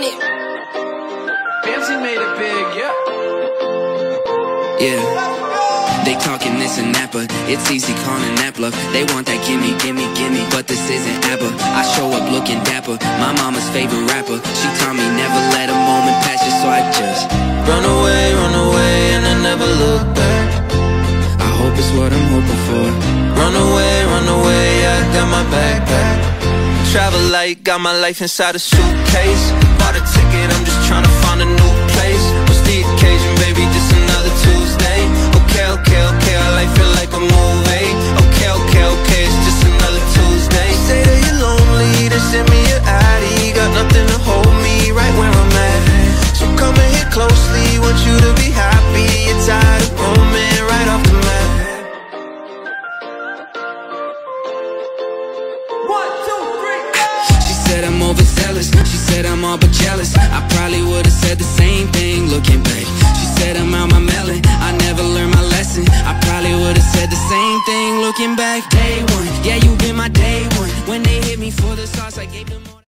it. Fancy made it big, yeah. Yeah. They talking this and that, but it's easy calling that bluff. They want that gimme, gimme, gimme, but this isn't ABBA. I show up looking dapper, my mama's favorite rapper. She taught me never let a moment pass you, so I just run away, run away, and I never look back. I hope it's what I'm hoping for. Run away, run away, I got my backpack. Travel light, got my life inside a suitcase. Bought a ticket, I'm just trying to find a new place. What's the occasion, baby? Just another Tuesday. Okay, okay, okay, our life feel like a movie. Okay, okay, okay, it's just another Tuesday. Say that you're lonely, then send me your ID. Got nothing to hold me right where I'm at. So come and hit closely, want you to be happy. Overzealous, she said I'm all but jealous. I probably would've said the same thing looking back. She said I'm out my melon, I never learned my lesson. I probably would've said the same thing looking back. Day one, yeah you been my day one. When they hit me for the sauce I gave them